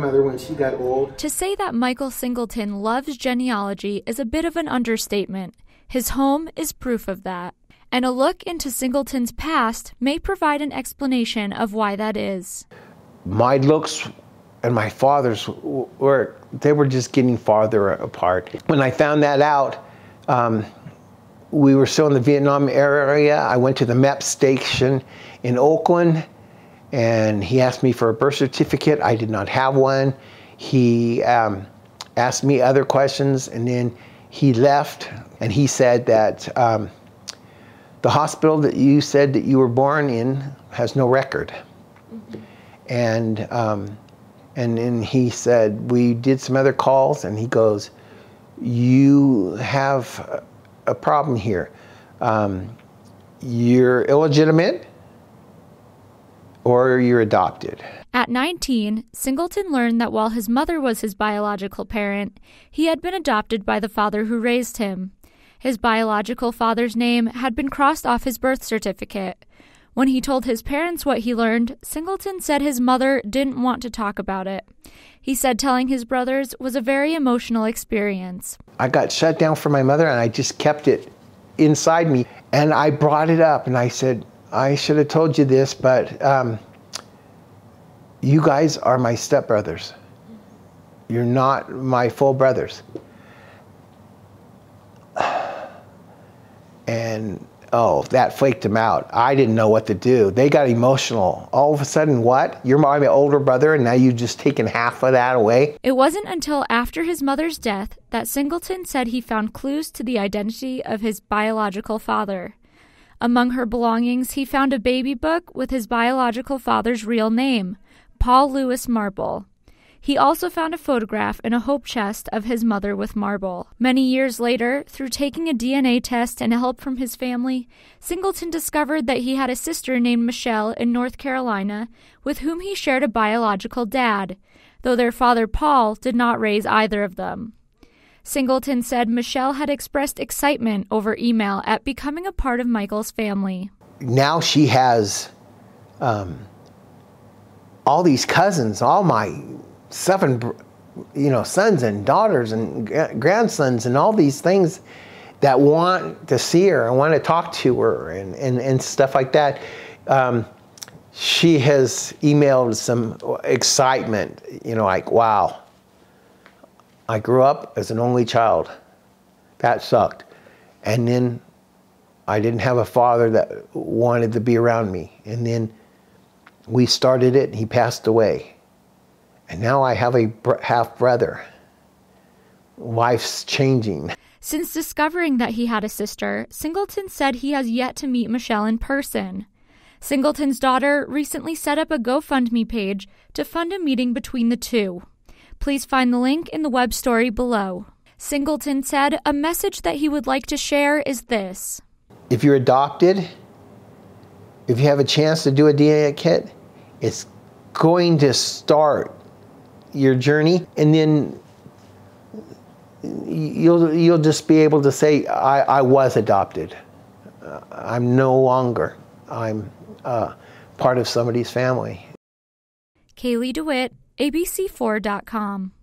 mother when she got old. To say that Michael Singleton loves genealogy is a bit of an understatement. His home is proof of that. And a look into Singleton's past may provide an explanation of why that is. My looks and my father's were they were just getting farther apart. When I found that out, um, we were still in the Vietnam area. I went to the MEP station in Oakland, and he asked me for a birth certificate. I did not have one. He um, asked me other questions, and then he left. And he said that um, the hospital that you said that you were born in has no record. Mm-hmm. And um, and then he said, we did some other calls, and he goes, you have a problem here. Um, you're illegitimate or you're adopted. At 19, Singleton learned that while his mother was his biological parent, he had been adopted by the father who raised him. His biological father's name had been crossed off his birth certificate, when he told his parents what he learned, Singleton said his mother didn't want to talk about it. He said telling his brothers was a very emotional experience. I got shut down from my mother and I just kept it inside me. And I brought it up and I said, I should have told you this, but um, you guys are my stepbrothers. You're not my full brothers. And oh, that freaked him out. I didn't know what to do. They got emotional. All of a sudden, what? You're my older brother, and now you've just taken half of that away? It wasn't until after his mother's death that Singleton said he found clues to the identity of his biological father. Among her belongings, he found a baby book with his biological father's real name, Paul Lewis Marble. He also found a photograph in a hope chest of his mother with Marble. Many years later, through taking a DNA test and help from his family, Singleton discovered that he had a sister named Michelle in North Carolina with whom he shared a biological dad, though their father Paul did not raise either of them. Singleton said Michelle had expressed excitement over email at becoming a part of Michael's family. Now she has um, all these cousins, all my seven, you know, sons and daughters and grandsons and all these things that want to see her and want to talk to her and, and, and stuff like that. Um, she has emailed some excitement, you know, like, wow, I grew up as an only child. That sucked. And then I didn't have a father that wanted to be around me. And then we started it, he passed away. And now I have a half brother. Life's changing. Since discovering that he had a sister, Singleton said he has yet to meet Michelle in person. Singleton's daughter recently set up a GoFundMe page to fund a meeting between the two. Please find the link in the web story below. Singleton said a message that he would like to share is this If you're adopted, if you have a chance to do a DNA kit, it's going to start your journey, and then you'll you'll just be able to say, I, I was adopted. Uh, I'm no longer. I'm uh, part of somebody's family. Kaylee DeWitt, ABC4.com.